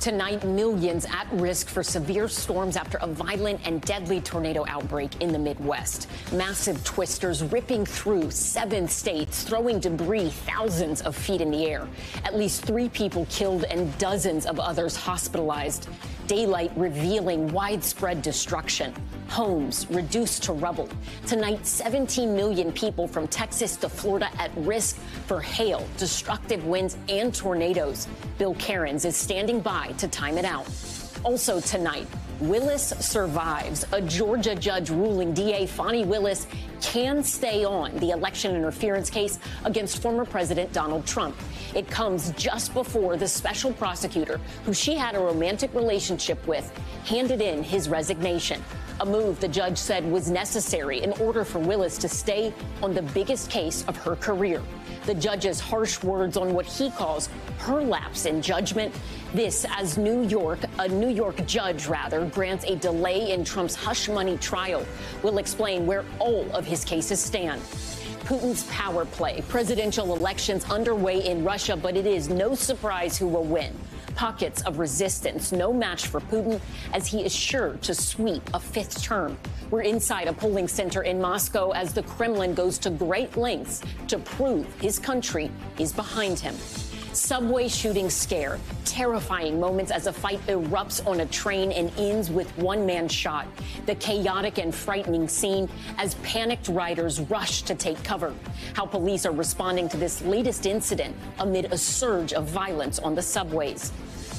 Tonight, millions at risk for severe storms after a violent and deadly tornado outbreak in the Midwest. Massive twisters ripping through seven states, throwing debris thousands of feet in the air. At least three people killed and dozens of others hospitalized. Daylight revealing widespread destruction. Homes reduced to rubble. Tonight, 17 million people from Texas to Florida at risk for hail, destructive winds, and tornadoes. Bill Karins is standing by to time it out. Also tonight, Willis survives. A Georgia judge ruling DA Fani Willis can stay on the election interference case against former President Donald Trump. It comes just before the special prosecutor, who she had a romantic relationship with, handed in his resignation. A move the judge said was necessary in order for Willis to stay on the biggest case of her career the judge's harsh words on what he calls her lapse in judgment. This as New York, a New York judge rather, grants a delay in Trump's hush money trial. We'll explain where all of his cases stand. Putin's power play, presidential elections underway in Russia, but it is no surprise who will win pockets of resistance, no match for Putin, as he is sure to sweep a fifth term. We're inside a polling center in Moscow as the Kremlin goes to great lengths to prove his country is behind him. Subway shooting scare. Terrifying moments as a fight erupts on a train and ends with one man shot. The chaotic and frightening scene as panicked riders rush to take cover. How police are responding to this latest incident amid a surge of violence on the subways.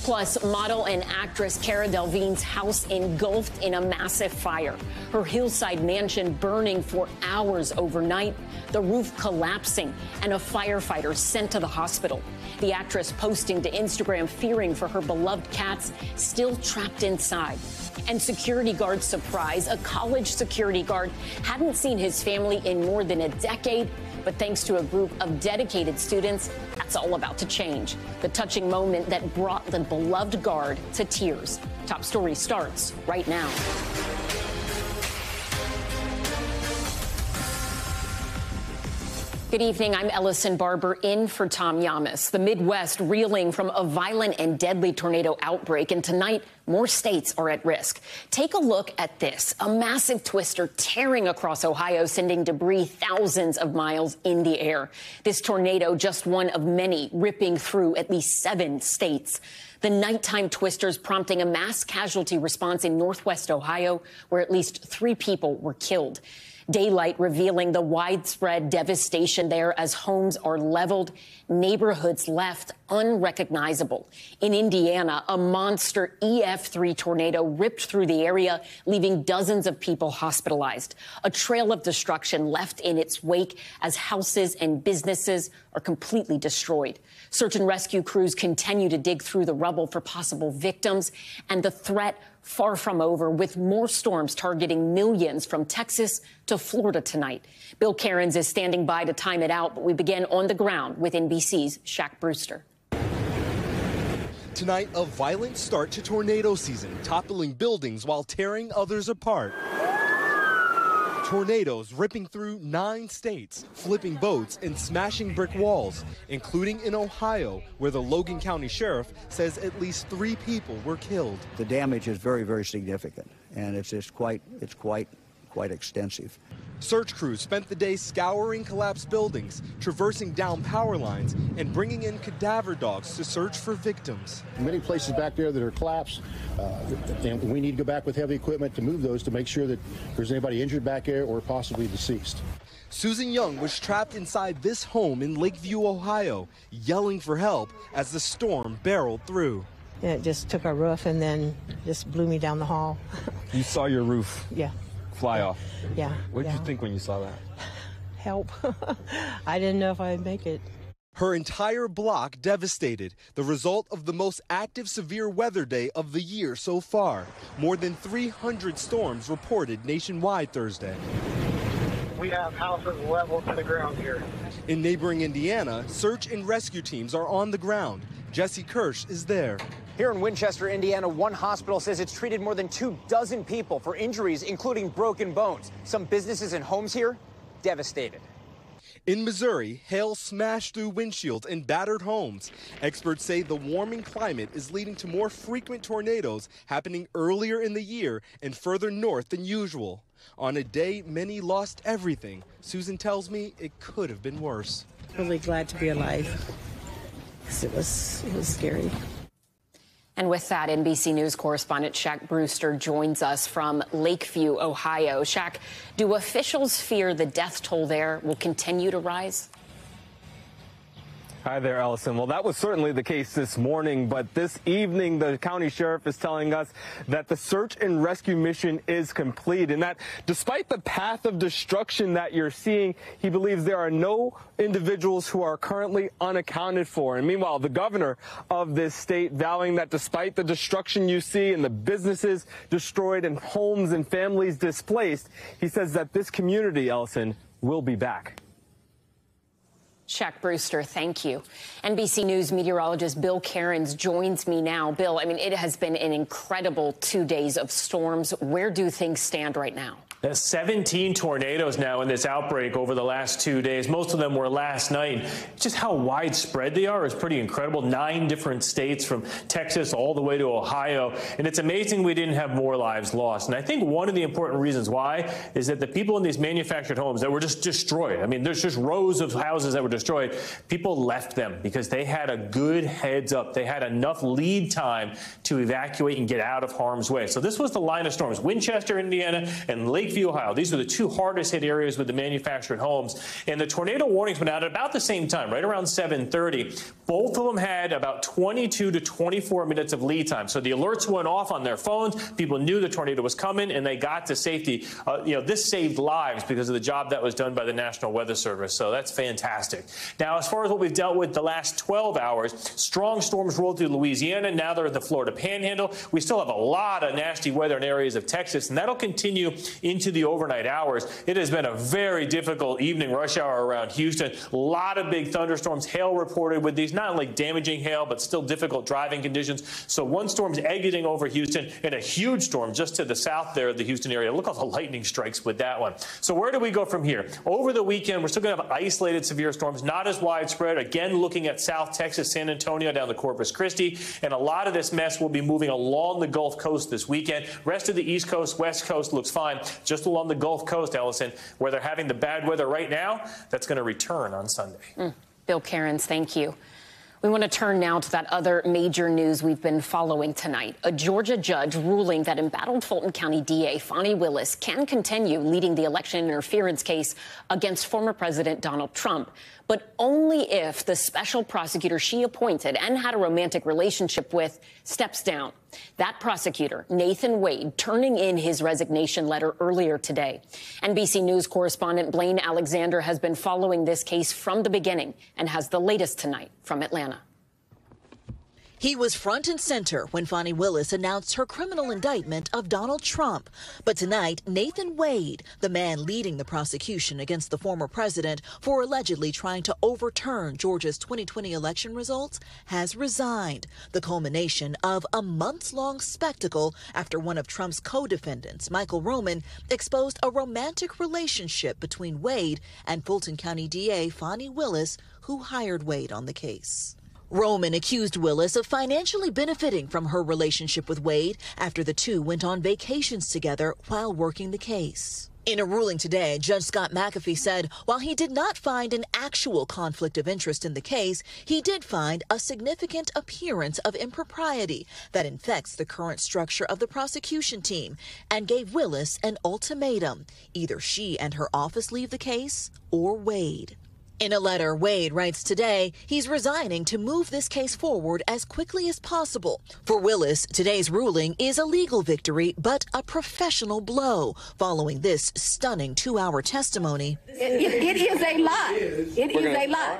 Plus, model and actress Cara Delevingne's house engulfed in a massive fire. Her hillside mansion burning for hours overnight, the roof collapsing, and a firefighter sent to the hospital. The actress posting to Instagram fearing for her beloved cats still trapped inside. And security guard surprise a college security guard hadn't seen his family in more than a decade but thanks to a group of dedicated students, that's all about to change. The touching moment that brought the beloved guard to tears. Top story starts right now. Good evening. I'm Ellison Barber in for Tom Llamas. The Midwest reeling from a violent and deadly tornado outbreak, and tonight more states are at risk. Take a look at this a massive twister tearing across Ohio, sending debris thousands of miles in the air. This tornado, just one of many, ripping through at least seven states. The nighttime twisters prompting a mass casualty response in northwest Ohio, where at least three people were killed. Daylight revealing the widespread devastation there as homes are leveled, neighborhoods left unrecognizable. In Indiana, a monster EF3 tornado ripped through the area, leaving dozens of people hospitalized. A trail of destruction left in its wake as houses and businesses are completely destroyed. Search and rescue crews continue to dig through the rubble for possible victims, and the threat far from over, with more storms targeting millions from Texas to Florida tonight. Bill Karins is standing by to time it out, but we begin on the ground with NBC's Shaq Brewster. Tonight, a violent start to tornado season, toppling buildings while tearing others apart. Tornadoes ripping through nine states, flipping boats and smashing brick walls, including in Ohio, where the Logan County Sheriff says at least three people were killed. The damage is very, very significant, and it's, it's quite, it's quite, quite extensive. Search crews spent the day scouring collapsed buildings, traversing down power lines, and bringing in cadaver dogs to search for victims. Many places back there that are collapsed, uh, and we need to go back with heavy equipment to move those to make sure that there's anybody injured back there or possibly deceased. Susan Young was trapped inside this home in Lakeview, Ohio, yelling for help as the storm barreled through. it just took our roof and then just blew me down the hall. you saw your roof? Yeah fly off. Yeah. What did yeah. you think when you saw that? Help. I didn't know if I'd make it. Her entire block devastated, the result of the most active severe weather day of the year so far. More than 300 storms reported nationwide Thursday. We have houses leveled to the ground here. In neighboring Indiana, search and rescue teams are on the ground. Jesse Kirsch is there. Here in Winchester, Indiana, one hospital says it's treated more than two dozen people for injuries, including broken bones. Some businesses and homes here devastated. In Missouri, hail smashed through windshields and battered homes. Experts say the warming climate is leading to more frequent tornadoes happening earlier in the year and further north than usual. On a day many lost everything, Susan tells me it could have been worse. Really glad to be alive. It was it was scary. And with that, NBC News correspondent Shaq Brewster joins us from Lakeview, Ohio. Shaq, do officials fear the death toll there will continue to rise? Hi there, Ellison. Well, that was certainly the case this morning, but this evening, the county sheriff is telling us that the search and rescue mission is complete and that despite the path of destruction that you're seeing, he believes there are no individuals who are currently unaccounted for. And meanwhile, the governor of this state vowing that despite the destruction you see and the businesses destroyed and homes and families displaced, he says that this community, Ellison, will be back. Shaq Brewster, thank you. NBC News meteorologist Bill Karins joins me now. Bill, I mean, it has been an incredible two days of storms. Where do things stand right now? 17 tornadoes now in this outbreak over the last two days. Most of them were last night. Just how widespread they are is pretty incredible. Nine different states from Texas all the way to Ohio. And it's amazing we didn't have more lives lost. And I think one of the important reasons why is that the people in these manufactured homes that were just destroyed, I mean, there's just rows of houses that were destroyed, people left them because they had a good heads up. They had enough lead time to evacuate and get out of harm's way. So this was the line of storms. Winchester, Indiana, and Lakeview, Ohio. These were the two hardest hit areas with the manufactured homes. And the tornado warnings went out at about the same time, right around 730. Both of them had about 22 to 24 minutes of lead time. So the alerts went off on their phones. People knew the tornado was coming and they got to safety. Uh, you know, this saved lives because of the job that was done by the National Weather Service. So that's fantastic. Now, as far as what we've dealt with the last 12 hours, strong storms rolled through Louisiana. Now they're in the Florida Panhandle. We still have a lot of nasty weather in areas of Texas, and that'll continue into the overnight hours. It has been a very difficult evening rush hour around Houston. A lot of big thunderstorms, hail reported with these, not only damaging hail, but still difficult driving conditions. So one storm's exiting over Houston and a huge storm just to the south there of the Houston area. Look all the lightning strikes with that one. So where do we go from here? Over the weekend, we're still going to have isolated severe storms, not as widespread. Again, looking at South Texas, San Antonio down to Corpus Christi. And a lot of this mess will be moving along the Gulf Coast this weekend. Rest of the East Coast, West Coast looks fine just along the Gulf Coast, Ellison, where they're having the bad weather right now. That's going to return on Sunday. Mm. Bill Karins, thank you. We want to turn now to that other major news we've been following tonight. A Georgia judge ruling that embattled Fulton County DA Fani Willis can continue leading the election interference case against former President Donald Trump but only if the special prosecutor she appointed and had a romantic relationship with steps down. That prosecutor, Nathan Wade, turning in his resignation letter earlier today. NBC News correspondent Blaine Alexander has been following this case from the beginning and has the latest tonight from Atlanta. He was front and center when Fani Willis announced her criminal indictment of Donald Trump. But tonight, Nathan Wade, the man leading the prosecution against the former president for allegedly trying to overturn Georgia's 2020 election results, has resigned. The culmination of a months long spectacle after one of Trump's co defendants, Michael Roman, exposed a romantic relationship between Wade and Fulton County DA Fani Willis, who hired Wade on the case. Roman accused Willis of financially benefiting from her relationship with Wade after the two went on vacations together while working the case. In a ruling today, Judge Scott McAfee said while he did not find an actual conflict of interest in the case, he did find a significant appearance of impropriety that infects the current structure of the prosecution team and gave Willis an ultimatum. Either she and her office leave the case or Wade. In a letter, Wade writes today he's resigning to move this case forward as quickly as possible. For Willis, today's ruling is a legal victory, but a professional blow following this stunning two hour testimony. it, it, it is a lie. It is a lie.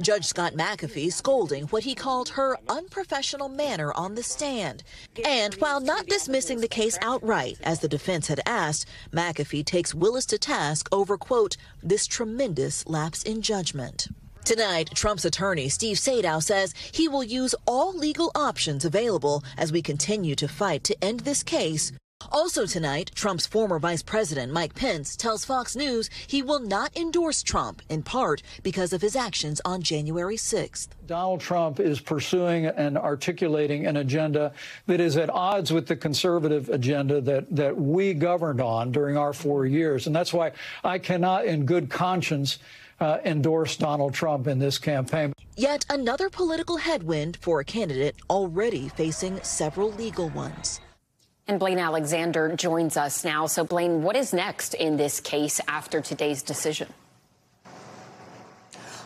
Judge Scott McAfee scolding what he called her unprofessional manner on the stand. And while not dismissing the case outright, as the defense had asked, McAfee takes Willis to task over, quote, this tremendous lapse in judgment. Tonight, Trump's attorney, Steve Sadow, says he will use all legal options available as we continue to fight to end this case Also tonight, Trump's former vice president, Mike Pence, tells Fox News he will not endorse Trump, in part because of his actions on January 6th. Donald Trump is pursuing and articulating an agenda that is at odds with the conservative agenda that, that we governed on during our four years. And that's why I cannot, in good conscience, uh, endorse Donald Trump in this campaign. Yet another political headwind for a candidate already facing several legal ones. And Blaine Alexander joins us now. So, Blaine, what is next in this case after today's decision?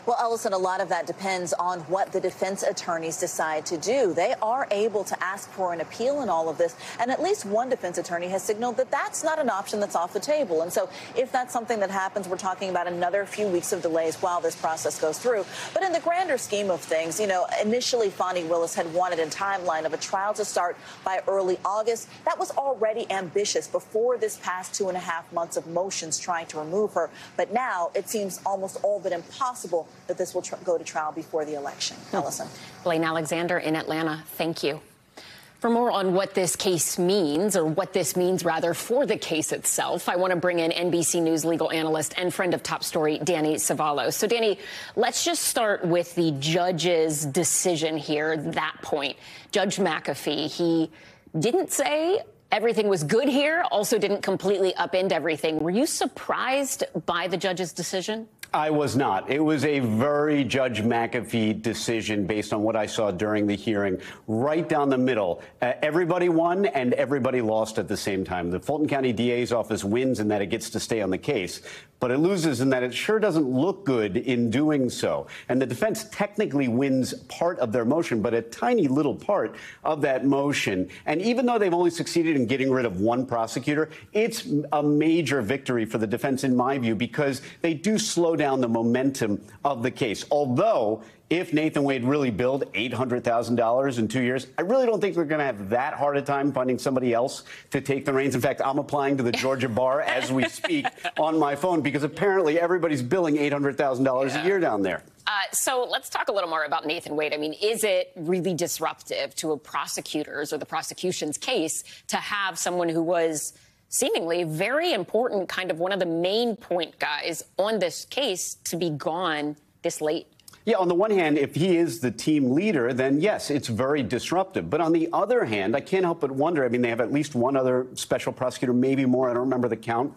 Well, Ellison, a lot of that depends on what the defense attorneys decide to do. They are able to ask for an appeal in all of this, and at least one defense attorney has signaled that that's not an option that's off the table. And so, if that's something that happens, we're talking about another few weeks of delays while this process goes through. But in the grander scheme of things, you know, initially Fani Willis had wanted a timeline of a trial to start by early August. That was already ambitious before this past two and a half months of motions trying to remove her. But now it seems almost all but impossible that this will tr- go to trial before the election. Hmm. Ellison. Blaine Alexander in Atlanta, thank you. For more on what this case means, or what this means rather for the case itself, I want to bring in NBC News legal analyst and friend of Top Story, Danny Cevallos. So, Danny, let's just start with the judge's decision here, that point. Judge McAfee, he didn't say everything was good here, also didn't completely upend everything. Were you surprised by the judge's decision? I was not. It was a very Judge McAfee decision based on what I saw during the hearing, right down the middle. Uh, everybody won and everybody lost at the same time. The Fulton County DA's office wins in that it gets to stay on the case, but it loses in that it sure doesn't look good in doing so. And the defense technically wins part of their motion, but a tiny little part of that motion. And even though they've only succeeded in getting rid of one prosecutor, it's a major victory for the defense, in my view, because they do slow down the momentum of the case. Although, if Nathan Wade really billed $800,000 in two years, I really don't think we're going to have that hard a time finding somebody else to take the reins. In fact, I'm applying to the Georgia bar as we speak on my phone because apparently everybody's billing $800,000 yeah. a year down there. Uh, so let's talk a little more about Nathan Wade. I mean, is it really disruptive to a prosecutor's or the prosecution's case to have someone who was seemingly very important, kind of one of the main point guys on this case to be gone this late. Yeah, on the one hand, if he is the team leader, then yes, it's very disruptive. But on the other hand, I can't help but wonder. I mean, they have at least one other special prosecutor, maybe more. I don't remember the count.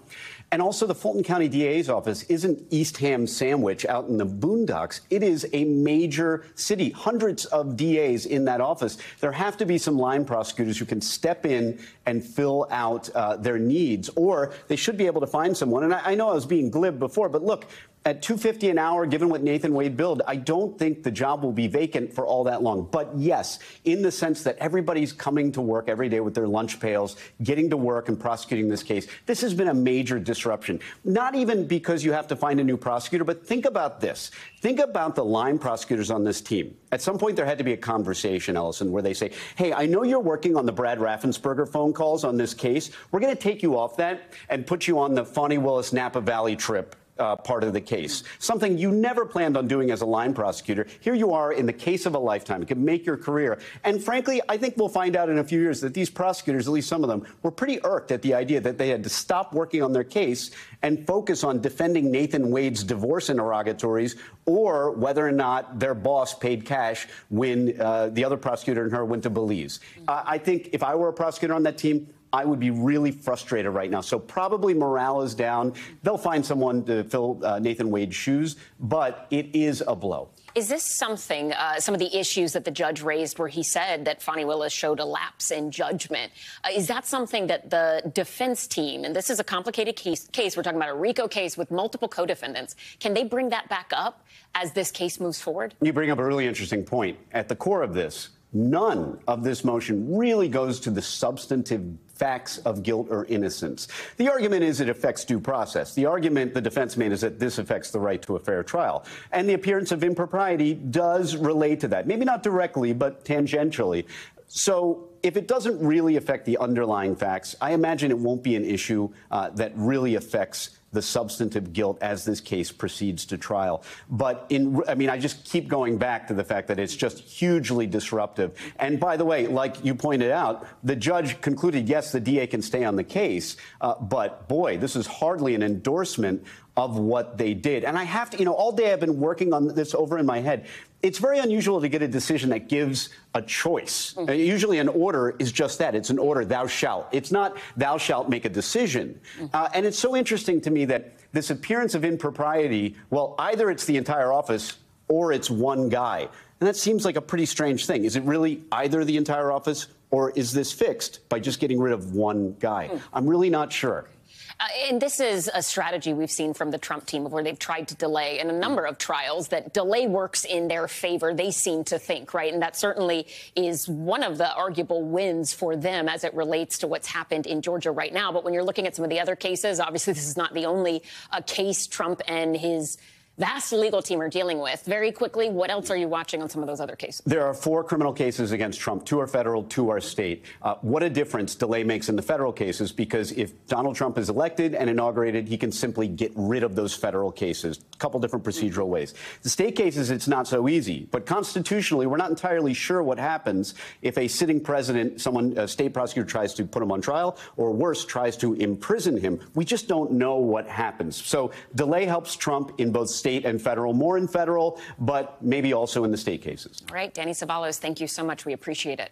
And also, the Fulton County DA's office isn't East Ham Sandwich out in the boondocks. It is a major city, hundreds of DAs in that office. There have to be some line prosecutors who can step in and fill out uh, their needs, or they should be able to find someone. And I, I know I was being glib before, but look, at 250 an hour, given what Nathan Wade billed, I don't think the job will be vacant for all that long. But yes, in the sense that everybody's coming to work every day with their lunch pails, getting to work and prosecuting this case, this has been a major disruption. Not even because you have to find a new prosecutor, but think about this. Think about the line prosecutors on this team. At some point, there had to be a conversation, Ellison, where they say, hey, I know you're working on the Brad Raffensperger phone calls on this case. We're going to take you off that and put you on the Fani Willis Napa Valley trip uh, part of the case. Something you never planned on doing as a line prosecutor. Here you are in the case of a lifetime. It could make your career. And frankly, I think we'll find out in a few years that these prosecutors, at least some of them, were pretty irked at the idea that they had to stop working on their case and focus on defending Nathan Wade's divorce interrogatories or whether or not their boss paid cash when uh, the other prosecutor and her went to Belize. Uh, I think if I were a prosecutor on that team, I would be really frustrated right now. So probably morale is down. They'll find someone to fill uh, Nathan Wade's shoes, but it is a blow. Is this something, uh, some of the issues that the judge raised where he said that Fani Willis showed a lapse in judgment, uh, is that something that the defense team, and this is a complicated case, case, we're talking about a RICO case with multiple co-defendants, can they bring that back up as this case moves forward? You bring up a really interesting point. At the core of this, none of this motion really goes to the substantive facts of guilt or innocence. The argument is it affects due process. The argument the defense made is that this affects the right to a fair trial. And the appearance of impropriety does relate to that. Maybe not directly, but tangentially. So if it doesn't really affect the underlying facts, I imagine it won't be an issue uh, that really affects the substantive guilt as this case proceeds to trial. But in, I mean, I just keep going back to the fact that it's just hugely disruptive. And by the way, like you pointed out, the judge concluded, yes, the DA can stay on the case, uh, but boy, this is hardly an endorsement of what they did. And I have to, you know, all day I've been working on this over in my head. It's very unusual to get a decision that gives a choice. Mm-hmm. Uh, usually, an order is just that it's an order, thou shalt. It's not, thou shalt make a decision. Mm-hmm. Uh, and it's so interesting to me that this appearance of impropriety, well, either it's the entire office or it's one guy. And that seems like a pretty strange thing. Is it really either the entire office or is this fixed by just getting rid of one guy? Mm. I'm really not sure. Uh, and this is a strategy we've seen from the Trump team of where they've tried to delay in a number of trials that delay works in their favor, they seem to think, right? And that certainly is one of the arguable wins for them as it relates to what's happened in Georgia right now. But when you're looking at some of the other cases, obviously this is not the only uh, case Trump and his vast legal team are dealing with. Very quickly, what else are you watching on some of those other cases? There are four criminal cases against Trump. Two are federal, two are state. Uh, what a difference delay makes in the federal cases because if Donald Trump is elected and inaugurated, he can simply get rid of those federal cases. A couple different procedural ways. The state cases, it's not so easy. But constitutionally, we're not entirely sure what happens if a sitting president, someone, a state prosecutor tries to put him on trial, or worse, tries to imprison him. We just don't know what happens. So delay helps Trump in both state and federal, more in federal, but maybe also in the state cases. All right, Danny Cevallos, thank you so much. We appreciate it.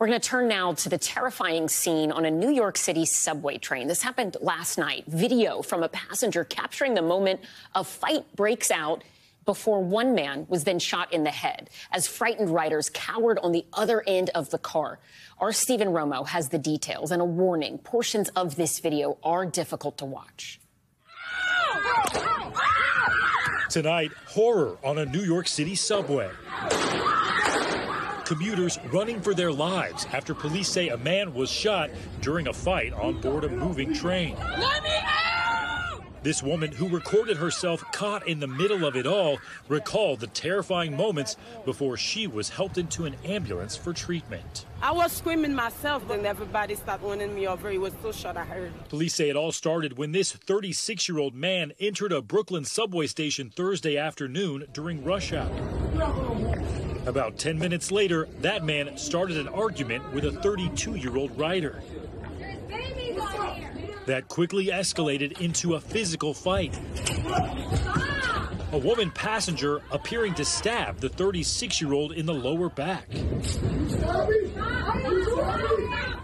We're going to turn now to the terrifying scene on a New York City subway train. This happened last night. Video from a passenger capturing the moment a fight breaks out before one man was then shot in the head as frightened riders cowered on the other end of the car. Our Stephen Romo has the details and a warning. Portions of this video are difficult to watch. Tonight, horror on a New York City subway. Commuters running for their lives after police say a man was shot during a fight on board a moving train. This woman, who recorded herself caught in the middle of it all, recalled the terrifying moments before she was helped into an ambulance for treatment. I was screaming myself, then everybody started running me over. It was so short, I heard. Police say it all started when this 36 year old man entered a Brooklyn subway station Thursday afternoon during rush hour. About 10 minutes later, that man started an argument with a 32 year old rider. That quickly escalated into a physical fight. A woman passenger appearing to stab the 36 year old in the lower back.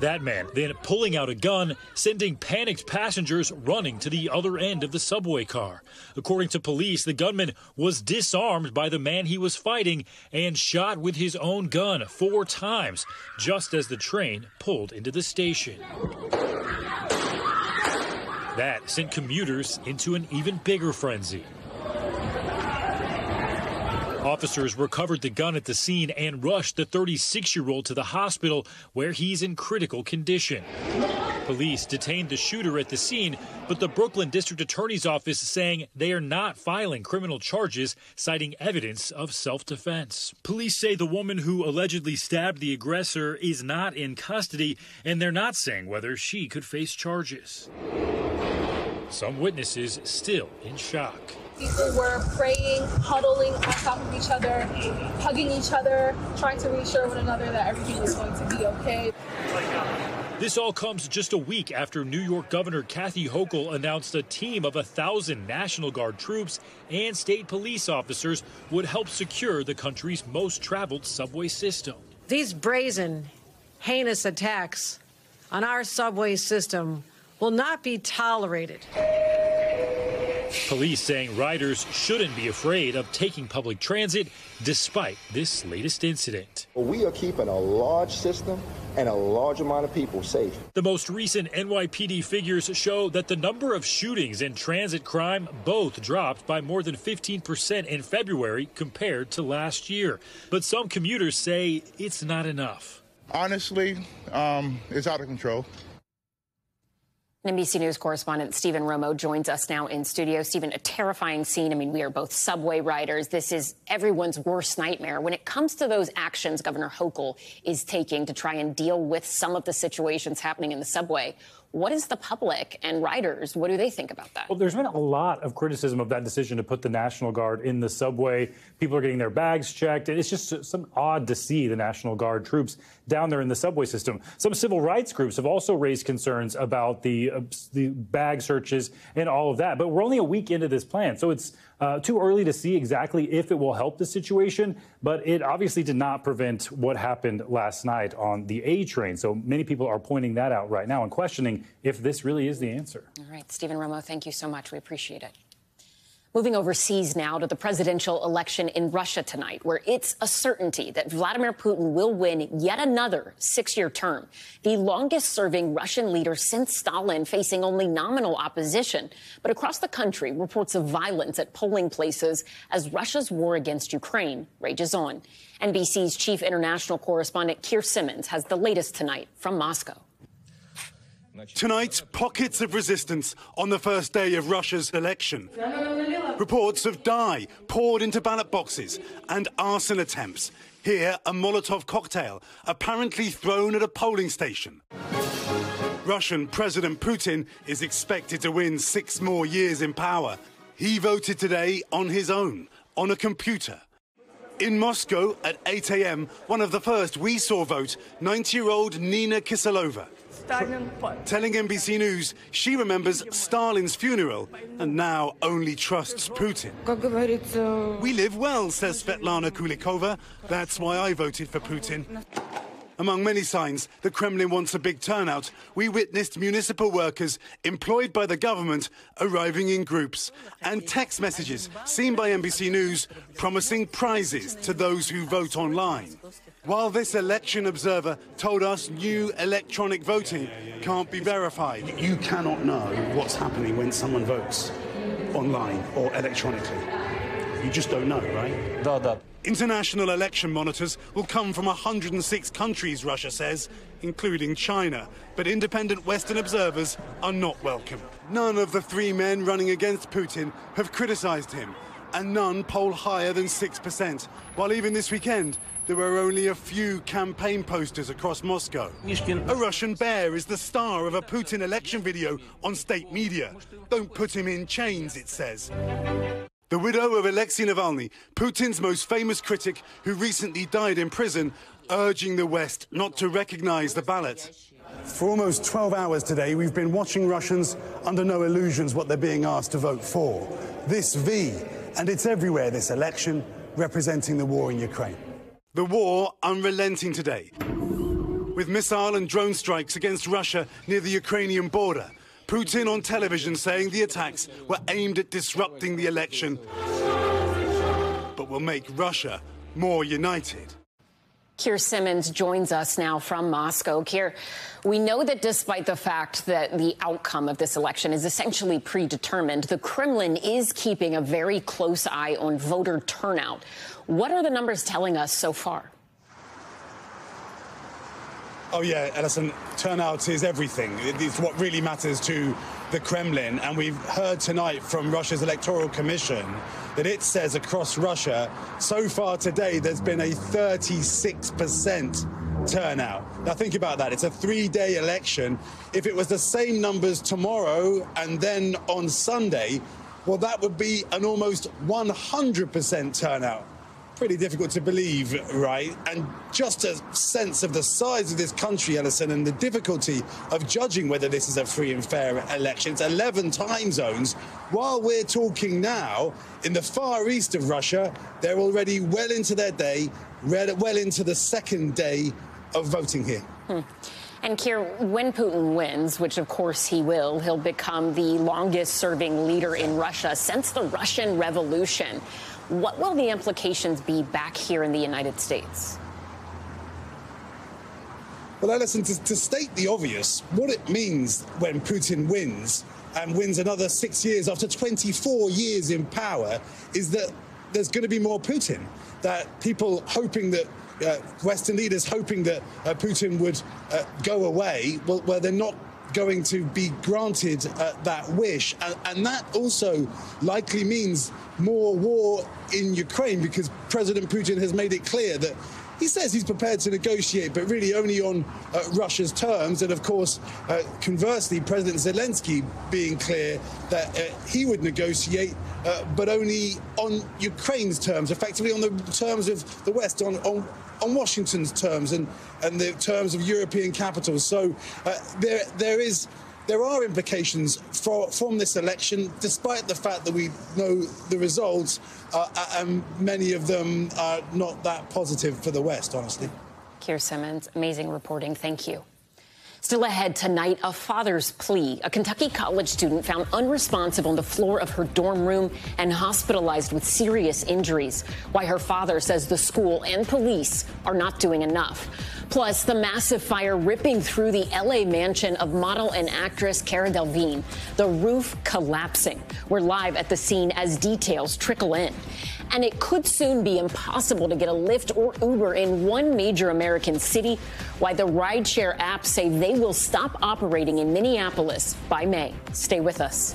That man then pulling out a gun, sending panicked passengers running to the other end of the subway car. According to police, the gunman was disarmed by the man he was fighting and shot with his own gun four times just as the train pulled into the station. That sent commuters into an even bigger frenzy. Officers recovered the gun at the scene and rushed the 36 year old to the hospital where he's in critical condition. Police detained the shooter at the scene, but the Brooklyn District Attorney's Office is saying they are not filing criminal charges, citing evidence of self defense. Police say the woman who allegedly stabbed the aggressor is not in custody, and they're not saying whether she could face charges. Some witnesses still in shock. People were praying, huddling on top of each other, hugging each other, trying to reassure one another that everything was going to be okay. This all comes just a week after New York Governor Kathy Hochul announced a team of a thousand National Guard troops and state police officers would help secure the country's most traveled subway system. These brazen, heinous attacks on our subway system will not be tolerated. Police saying riders shouldn't be afraid of taking public transit despite this latest incident. We are keeping a large system and a large amount of people safe. The most recent NYPD figures show that the number of shootings and transit crime both dropped by more than 15% in February compared to last year. But some commuters say it's not enough. Honestly, um, it's out of control. NBC News correspondent Stephen Romo joins us now in studio. Stephen, a terrifying scene. I mean, we are both subway riders. This is everyone's worst nightmare. When it comes to those actions Governor Hochul is taking to try and deal with some of the situations happening in the subway, What is the public and riders? What do they think about that? Well, there's been a lot of criticism of that decision to put the National Guard in the subway. People are getting their bags checked. And it's just some odd to see the National Guard troops down there in the subway system. Some civil rights groups have also raised concerns about the uh, the bag searches and all of that. But we're only a week into this plan, so it's uh, too early to see exactly if it will help the situation, but it obviously did not prevent what happened last night on the A train. So many people are pointing that out right now and questioning if this really is the answer. All right, Stephen Romo, thank you so much. We appreciate it. Moving overseas now to the presidential election in Russia tonight, where it's a certainty that Vladimir Putin will win yet another six year term. The longest serving Russian leader since Stalin, facing only nominal opposition. But across the country, reports of violence at polling places as Russia's war against Ukraine rages on. NBC's chief international correspondent Keir Simmons has the latest tonight from Moscow. Tonight, pockets of resistance on the first day of Russia's election. Reports of dye poured into ballot boxes and arson attempts. Here, a Molotov cocktail apparently thrown at a polling station. Russian President Putin is expected to win six more years in power. He voted today on his own, on a computer. In Moscow at 8 a.m., one of the first we saw vote, 90 year old Nina Telling NBC News she remembers Stalin's funeral and now only trusts Putin. We live well, says Svetlana Kulikova. That's why I voted for Putin. Among many signs, the Kremlin wants a big turnout. We witnessed municipal workers employed by the government arriving in groups and text messages seen by NBC News promising prizes to those who vote online. While this election observer told us new electronic voting can't be verified. You cannot know what's happening when someone votes online or electronically. You just don't know, right? Da, da. International election monitors will come from 106 countries, Russia says, including China. But independent Western observers are not welcome. None of the three men running against Putin have criticized him, and none poll higher than 6%. While even this weekend, there were only a few campaign posters across Moscow. A Russian bear is the star of a Putin election video on state media. Don't put him in chains, it says. The widow of Alexei Navalny, Putin's most famous critic, who recently died in prison, urging the West not to recognize the ballot. For almost 12 hours today, we've been watching Russians under no illusions what they're being asked to vote for. This V, and it's everywhere this election, representing the war in Ukraine. The war unrelenting today, with missile and drone strikes against Russia near the Ukrainian border. Putin on television saying the attacks were aimed at disrupting the election, but will make Russia more united. Keir Simmons joins us now from Moscow. Keir, we know that despite the fact that the outcome of this election is essentially predetermined, the Kremlin is keeping a very close eye on voter turnout. What are the numbers telling us so far? Oh, yeah, Ellison, turnout is everything. It's what really matters to the Kremlin. And we've heard tonight from Russia's Electoral Commission that it says across Russia, so far today, there's been a 36% turnout. Now, think about that. It's a three day election. If it was the same numbers tomorrow and then on Sunday, well, that would be an almost 100% turnout pretty difficult to believe, right? And just a sense of the size of this country, Ellison, and the difficulty of judging whether this is a free and fair election. It's 11 time zones. While we're talking now, in the far east of Russia, they're already well into their day, well into the second day of voting here. Hmm. And Keir, when Putin wins, which of course he will, he'll become the longest serving leader in Russia since the Russian Revolution. What will the implications be back here in the United States? Well, listen, to, to state the obvious, what it means when Putin wins and wins another six years after 24 years in power is that there's going to be more Putin. That people hoping that uh, Western leaders hoping that uh, Putin would uh, go away, well, well, they're not going to be granted uh, that wish. And, and, that also likely means more war in Ukraine because President Putin has made it clear that he says he's prepared to negotiate, but really only on uh, Russia's terms. And of course, uh, conversely, President Zelensky being clear that uh, he would negotiate, uh, but only on Ukraine's terms, effectively on the terms of the West, on, on on Washington's terms and, and the terms of European capitals. So uh, there there is there are implications for, from this election, despite the fact that we know the results, uh, and many of them are not that positive for the West, honestly. Keir Simmons, amazing reporting. Thank you. Still ahead tonight, a father's plea. A Kentucky college student found unresponsive on the floor of her dorm room and hospitalized with serious injuries. Why her father says the school and police are not doing enough. Plus, the massive fire ripping through the LA mansion of model and actress Cara Delevingne. The roof collapsing. We're live at the scene as details trickle in and it could soon be impossible to get a Lyft or Uber in one major American city. Why the rideshare apps say they will stop operating in Minneapolis by May. Stay with us.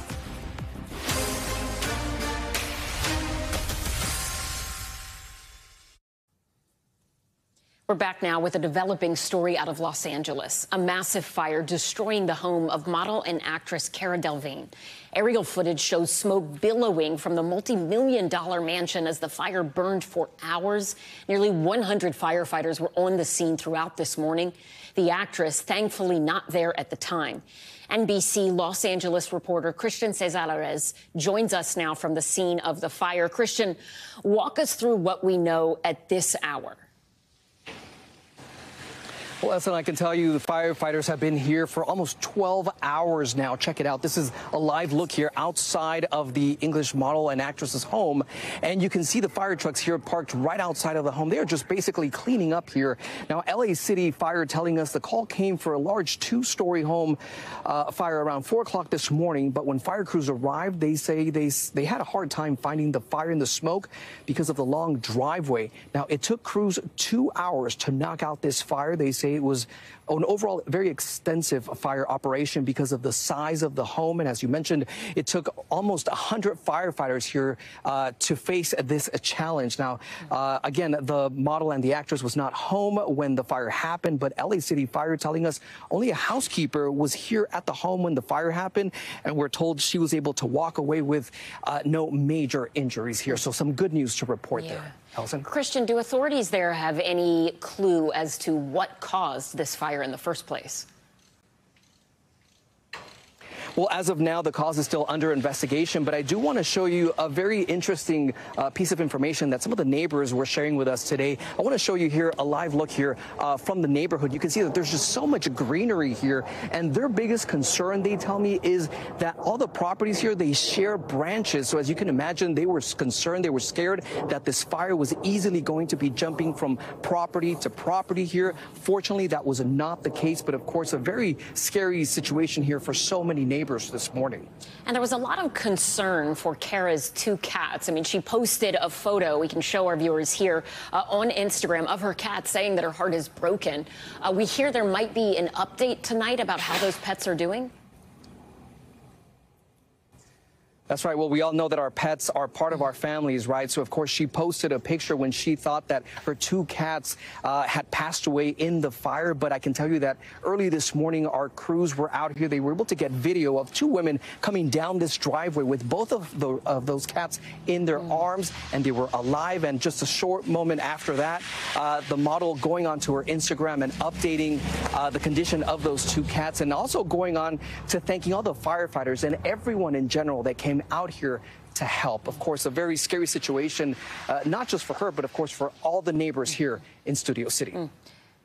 We're back now with a developing story out of Los Angeles. A massive fire destroying the home of model and actress Cara Delevingne. Aerial footage shows smoke billowing from the multi-million dollar mansion as the fire burned for hours. Nearly 100 firefighters were on the scene throughout this morning. The actress, thankfully not there at the time. NBC Los Angeles reporter Christian Cazares joins us now from the scene of the fire. Christian, walk us through what we know at this hour. Well, Ellen, I can tell you the firefighters have been here for almost 12 hours now. Check it out. This is a live look here outside of the English model and actress's home. And you can see the fire trucks here parked right outside of the home. They are just basically cleaning up here. Now, LA City Fire telling us the call came for a large two story home uh, fire around 4 o'clock this morning. But when fire crews arrived, they say they, they had a hard time finding the fire and the smoke because of the long driveway. Now, it took crews two hours to knock out this fire. They say it was an overall very extensive fire operation because of the size of the home. And as you mentioned, it took almost 100 firefighters here uh, to face this challenge. Now, uh, again, the model and the actress was not home when the fire happened, but LA City Fire telling us only a housekeeper was here at the home when the fire happened. And we're told she was able to walk away with uh, no major injuries here. So some good news to report yeah. there. Christian, do authorities there have any clue as to what caused this fire in the first place? Well, as of now, the cause is still under investigation, but I do want to show you a very interesting uh, piece of information that some of the neighbors were sharing with us today. I want to show you here a live look here uh, from the neighborhood. You can see that there's just so much greenery here, and their biggest concern, they tell me, is that all the properties here, they share branches. So as you can imagine, they were concerned, they were scared that this fire was easily going to be jumping from property to property here. Fortunately, that was not the case, but of course, a very scary situation here for so many neighbors neighbors this morning. And there was a lot of concern for Cara's two cats. I mean, she posted a photo, we can show our viewers here, uh, on Instagram of her cat saying that her heart is broken. Uh, we hear there might be an update tonight about how those pets are doing. That's right. Well, we all know that our pets are part of our families, right? So, of course, she posted a picture when she thought that her two cats uh, had passed away in the fire. But I can tell you that early this morning, our crews were out here. They were able to get video of two women coming down this driveway with both of, the, of those cats in their mm. arms, and they were alive. And just a short moment after that, uh, the model going onto her Instagram and updating uh, the condition of those two cats, and also going on to thanking all the firefighters and everyone in general that came came out here to help. Of course, a very scary situation, uh, not just for her, but of course for all the neighbors here in Studio City. Mm.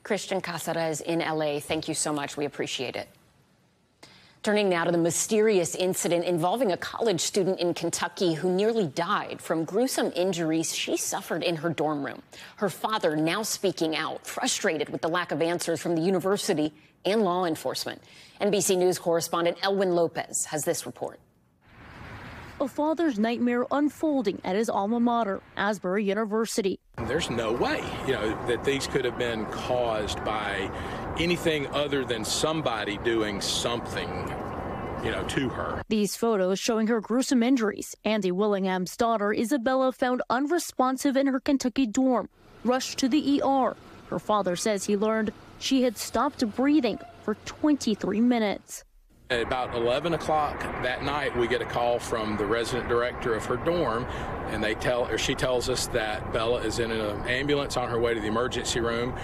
Christian Cazares in LA, thank you so much. We appreciate it. Turning now to the mysterious incident involving a college student in Kentucky who nearly died from gruesome injuries she suffered in her dorm room. Her father now speaking out, frustrated with the lack of answers from the university and law enforcement. NBC News correspondent Elwyn Lopez has this report a father's nightmare unfolding at his alma mater, Asbury University. There's no way, you know, that these could have been caused by anything other than somebody doing something you know, to her. These photos showing her gruesome injuries. Andy Willingham's daughter, Isabella, found unresponsive in her Kentucky dorm, rushed to the ER. Her father says he learned she had stopped breathing for 23 minutes. At about 11 o'clock that night, we get a call from the resident director of her dorm, and they tell, or she tells us that Bella is in an ambulance on her way to the emergency room,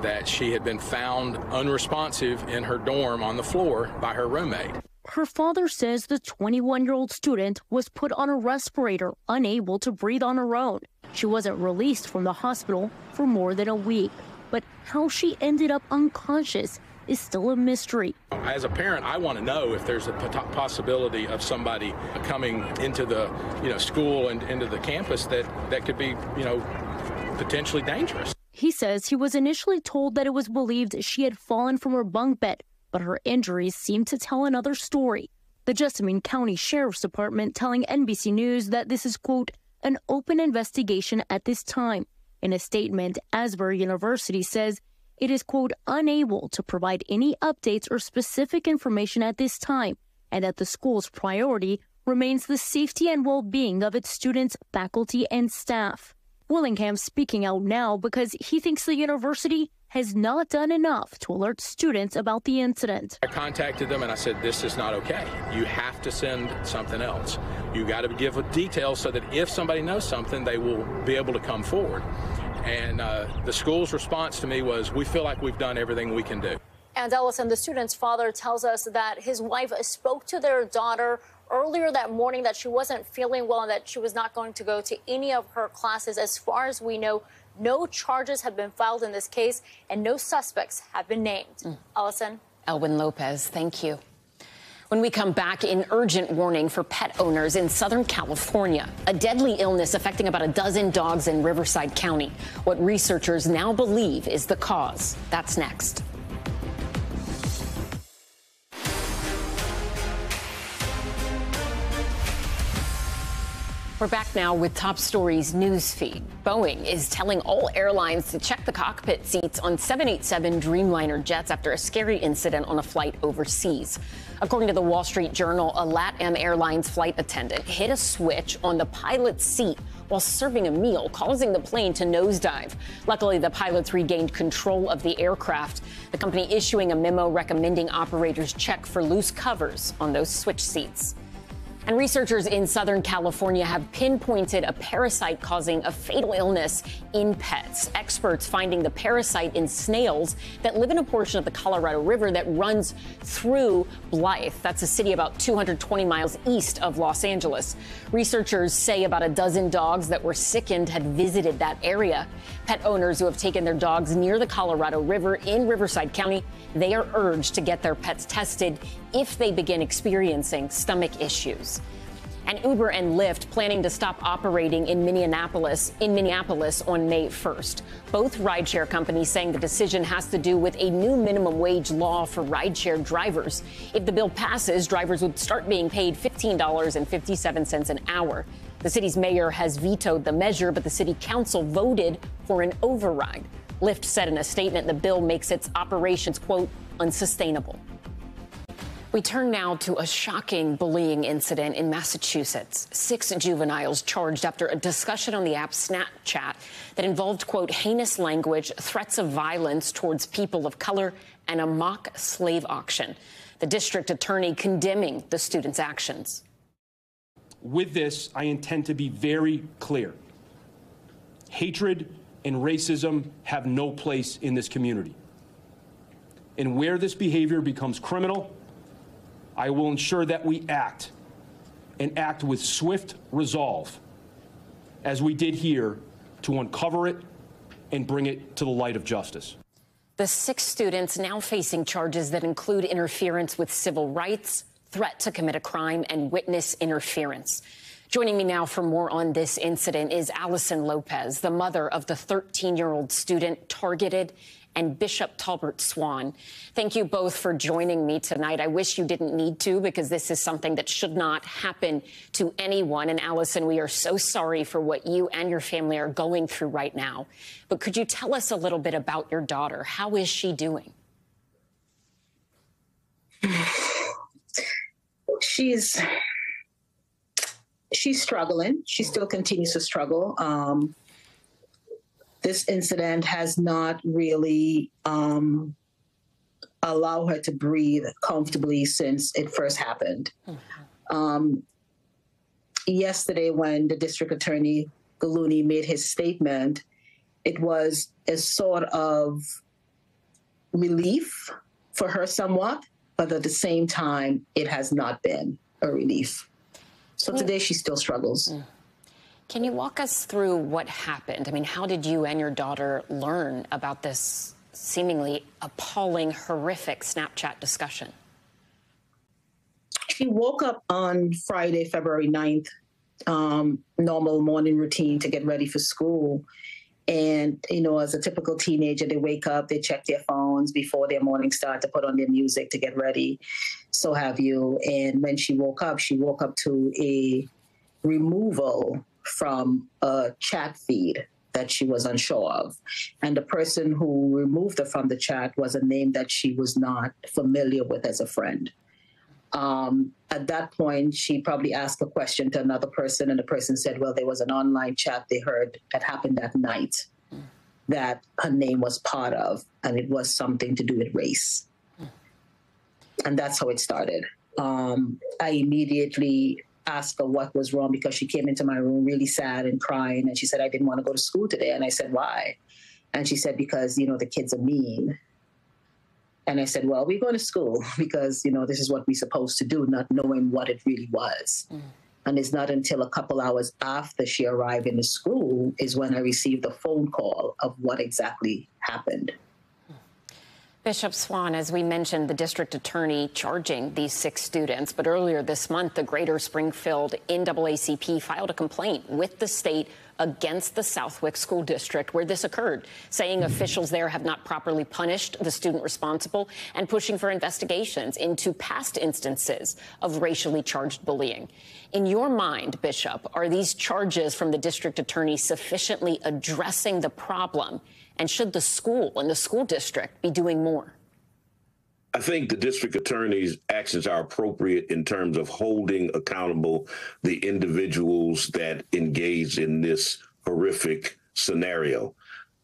that she had been found unresponsive in her dorm on the floor by her roommate. Her father says the 21 year old student was put on a respirator, unable to breathe on her own. She wasn't released from the hospital for more than a week. But how she ended up unconscious is still a mystery. As a parent, I want to know if there's a possibility of somebody coming into the, you know, school and into the campus that that could be, you know, potentially dangerous. He says he was initially told that it was believed she had fallen from her bunk bed, but her injuries seem to tell another story. The Jessamine County Sheriff's Department telling NBC News that this is, quote, an open investigation at this time. In a statement, Asbury University says it is, quote, unable to provide any updates or specific information at this time, and that the school's priority remains the safety and well being of its students, faculty, and staff. Willingham speaking out now because he thinks the university has not done enough to alert students about the incident. I contacted them and I said, This is not okay. You have to send something else. You got to give details so that if somebody knows something, they will be able to come forward. And uh, the school's response to me was, We feel like we've done everything we can do. And Ellison, the student's father, tells us that his wife spoke to their daughter earlier that morning that she wasn't feeling well and that she was not going to go to any of her classes. As far as we know, no charges have been filed in this case and no suspects have been named. Mm. Ellison? Elwyn Lopez, thank you. When we come back, an urgent warning for pet owners in Southern California. A deadly illness affecting about a dozen dogs in Riverside County. What researchers now believe is the cause. That's next. We're back now with Top Stories newsfeed. Boeing is telling all airlines to check the cockpit seats on 787 Dreamliner jets after a scary incident on a flight overseas. According to the Wall Street Journal, a LATAM Airlines flight attendant hit a switch on the pilot's seat while serving a meal, causing the plane to nosedive. Luckily, the pilots regained control of the aircraft. The company issuing a memo recommending operators check for loose covers on those switch seats. And researchers in Southern California have pinpointed a parasite causing a fatal illness in pets. Experts finding the parasite in snails that live in a portion of the Colorado River that runs through Blythe. That's a city about 220 miles east of Los Angeles. Researchers say about a dozen dogs that were sickened had visited that area. Pet owners who have taken their dogs near the Colorado River in Riverside County, they are urged to get their pets tested if they begin experiencing stomach issues. And Uber and Lyft planning to stop operating in Minneapolis in Minneapolis on May 1st. Both rideshare companies saying the decision has to do with a new minimum wage law for rideshare drivers. If the bill passes, drivers would start being paid $15.57 an hour. The city's mayor has vetoed the measure, but the city council voted for an override. Lyft said in a statement the bill makes its operations, quote, unsustainable. We turn now to a shocking bullying incident in Massachusetts. Six juveniles charged after a discussion on the app Snapchat that involved, quote, heinous language, threats of violence towards people of color, and a mock slave auction. The district attorney condemning the students' actions. With this, I intend to be very clear. Hatred and racism have no place in this community. And where this behavior becomes criminal, I will ensure that we act and act with swift resolve, as we did here, to uncover it and bring it to the light of justice. The six students now facing charges that include interference with civil rights, threat to commit a crime, and witness interference. Joining me now for more on this incident is Allison Lopez, the mother of the 13 year old student targeted and Bishop Talbert Swan. Thank you both for joining me tonight. I wish you didn't need to because this is something that should not happen to anyone. And Allison, we are so sorry for what you and your family are going through right now. But could you tell us a little bit about your daughter? How is she doing? She's she's struggling. She still continues to struggle. Um, this incident has not really um, allowed her to breathe comfortably since it first happened. Um, yesterday, when the district attorney Gulluni made his statement, it was a sort of relief for her somewhat, but at the same time, it has not been a relief. So today she still struggles. Can you walk us through what happened? I mean, how did you and your daughter learn about this seemingly appalling, horrific Snapchat discussion? She woke up on Friday, February 9th, um, normal morning routine to get ready for school. And, you know, as a typical teenager, they wake up, they check their phones before their morning start to put on their music to get ready, so have you. And when she woke up, she woke up to a removal from a chat feed that she was unsure of. And the person who removed her from the chat was a name that she was not familiar with as a friend. Um, at that point, she probably asked a question to another person, and the person said, Well, there was an online chat they heard that happened that night that her name was part of, and it was something to do with race. And that's how it started. Um, I immediately asked her what was wrong because she came into my room really sad and crying, and she said, I didn't want to go to school today. And I said, Why? And she said, Because, you know, the kids are mean. And I said, well, we're going to school because, you know, this is what we're supposed to do, not knowing what it really was. Mm. And it's not until a couple hours after she arrived in the school is when I received a phone call of what exactly happened. Bishop Swan, as we mentioned, the district attorney charging these six students. But earlier this month, the Greater Springfield NAACP filed a complaint with the state against the Southwick School District where this occurred, saying officials there have not properly punished the student responsible and pushing for investigations into past instances of racially charged bullying. In your mind, Bishop, are these charges from the district attorney sufficiently addressing the problem? And should the school and the school district be doing more? I think the district attorney's actions are appropriate in terms of holding accountable the individuals that engage in this horrific scenario.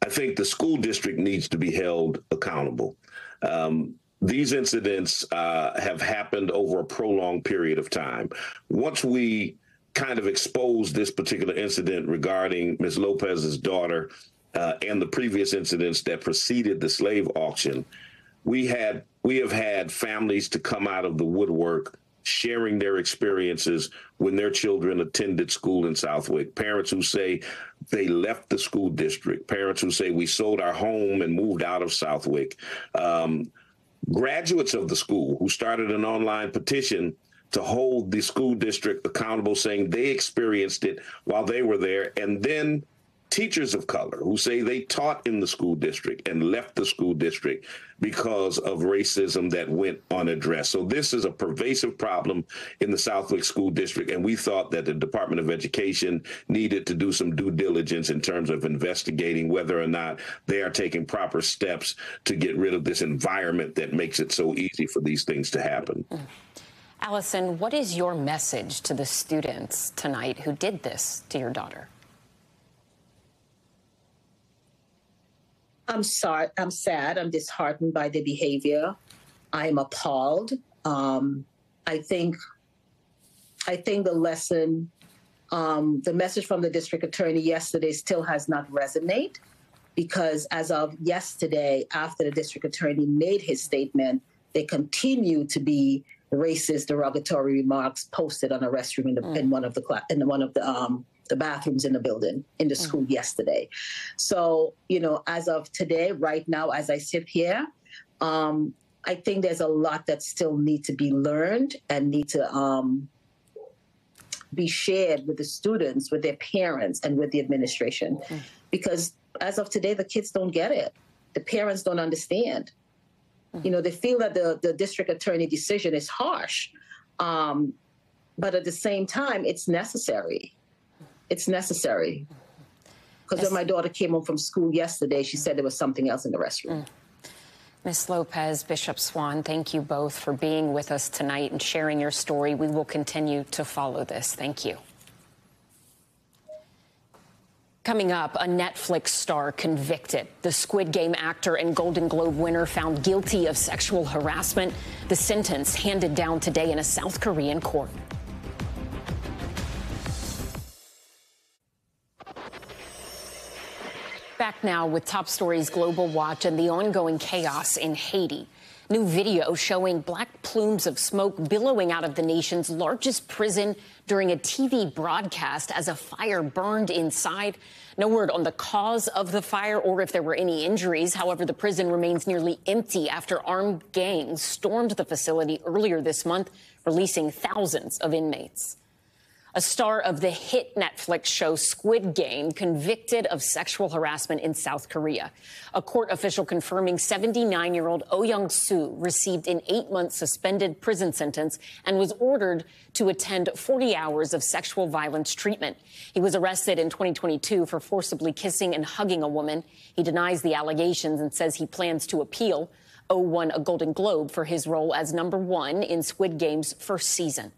I think the school district needs to be held accountable. Um, these incidents uh, have happened over a prolonged period of time. Once we kind of expose this particular incident regarding Ms. Lopez's daughter uh, and the previous incidents that preceded the slave auction, we had we have had families to come out of the woodwork sharing their experiences when their children attended school in Southwick. Parents who say they left the school district. Parents who say we sold our home and moved out of Southwick. Um, graduates of the school who started an online petition to hold the school district accountable, saying they experienced it while they were there, and then teachers of color who say they taught in the school district and left the school district because of racism that went unaddressed. So this is a pervasive problem in the Southwick School District, and we thought that the Department of Education needed to do some due diligence in terms of investigating whether or not they are taking proper steps to get rid of this environment that makes it so easy for these things to happen. Allison, what is your message to the students tonight who did this to your daughter? I'm sorry. I'm sad. I'm disheartened by the behavior. I'm appalled. Um, I think. I think the lesson, um, the message from the district attorney yesterday still has not resonated, because as of yesterday, after the district attorney made his statement, they continue to be racist, derogatory remarks posted on a restroom in, the, mm. in one of the in one of the um, the bathrooms in the building in the mm. school yesterday. So, you know, as of today, right now, as I sit here, um, I think there's a lot that still need to be learned and need to um, be shared with the students, with their parents, and with the administration. Mm. Because as of today, the kids don't get it. The parents don't understand. Mm. You know, they feel that the, the district attorney decision is harsh. Um, but at the same time, it's necessary it's necessary. Because when my daughter came home from school yesterday, she said there was something else in the restroom. Mm. Ms. Lopez, Bishop Swan, thank you both for being with us tonight and sharing your story. We will continue to follow this. Thank you. Coming up, a Netflix star convicted. The Squid Game actor and Golden Globe winner found guilty of sexual harassment. The sentence handed down today in a South Korean court. Back now with top stories Global Watch and the ongoing chaos in Haiti. New video showing black plumes of smoke billowing out of the nation's largest prison during a TV broadcast as a fire burned inside. No word on the cause of the fire or if there were any injuries. However, the prison remains nearly empty after armed gangs stormed the facility earlier this month, releasing thousands of inmates a star of the hit Netflix show Squid Game, convicted of sexual harassment in South Korea. A court official confirming 79 year old Oh Young Soo received an eight month suspended prison sentence and was ordered to attend 40 hours of sexual violence treatment. He was arrested in 2022 for forcibly kissing and hugging a woman. He denies the allegations and says he plans to appeal. Oh won a Golden Globe for his role as number one in Squid Game's first season.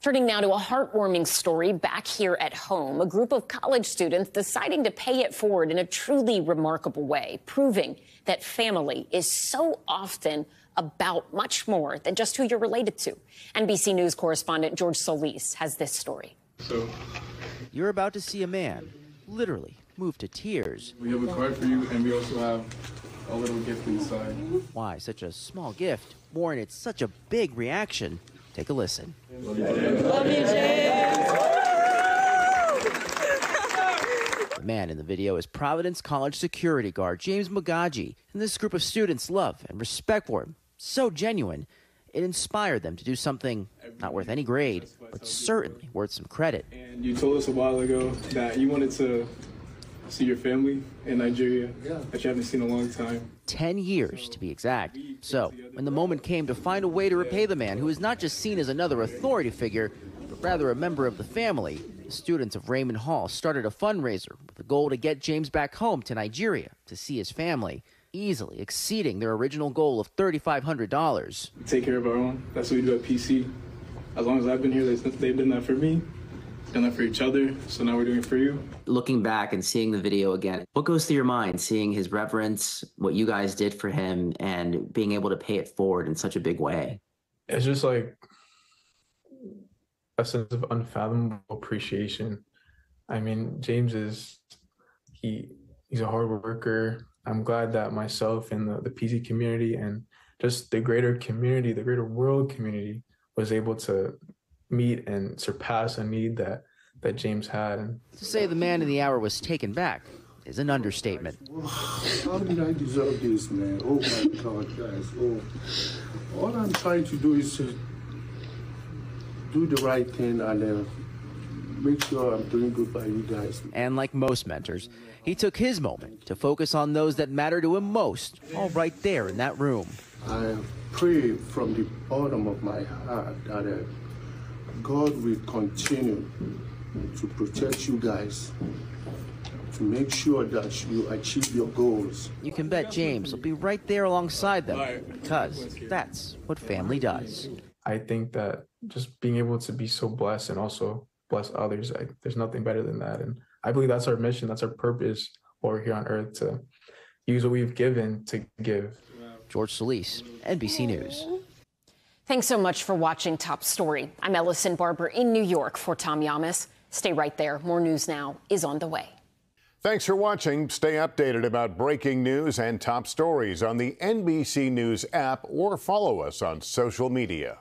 Turning now to a heartwarming story back here at home. A group of college students deciding to pay it forward in a truly remarkable way, proving that family is so often about much more than just who you're related to. NBC News correspondent George Solis has this story. So, you're about to see a man literally move to tears. We have a card for you, and we also have a little gift inside. Why such a small gift? Warren, it's such a big reaction. Take a listen. Love you, The man in the video is Providence College security guard James Magaji, and this group of students' love and respect for him so genuine, it inspired them to do something not worth any grade, but certainly worth some credit. And you told us a while ago that you wanted to see your family in Nigeria that you haven't seen in a long time. 10 years to be exact. So, when the moment came to find a way to repay the man who is not just seen as another authority figure, but rather a member of the family, the students of Raymond Hall started a fundraiser with the goal to get James back home to Nigeria to see his family, easily exceeding their original goal of $3,500. Take care of our own. That's what we do at PC. As long as I've been here, they've done that for me done that for each other, so now we're doing it for you. Looking back and seeing the video again, what goes through your mind seeing his reverence, what you guys did for him, and being able to pay it forward in such a big way? It's just like a sense of unfathomable appreciation. I mean, James is he he's a hard worker. I'm glad that myself and the, the PC community and just the greater community, the greater world community was able to meet and surpass a need that that James had. And to say the man in the hour was taken back is an understatement. How did I deserve this, man? Oh my God, guys! Oh, all I'm trying to do is to do the right thing and uh, make sure I'm doing good by you guys. And like most mentors, he took his moment to focus on those that matter to him most, all right there in that room. I pray from the bottom of my heart that. Uh, God will continue to protect you guys to make sure that you achieve your goals. You can bet James will be right there alongside them because that's what family does. I think that just being able to be so blessed and also bless others, I, there's nothing better than that. And I believe that's our mission, that's our purpose while we're here on earth to use what we've given to give. George Solis, NBC News. Thanks so much for watching Top Story. I'm Ellison Barber in New York for Tom Llamas. Stay right there. More news now is on the way. Thanks for watching. Stay updated about breaking news and top stories on the NBC News app or follow us on social media.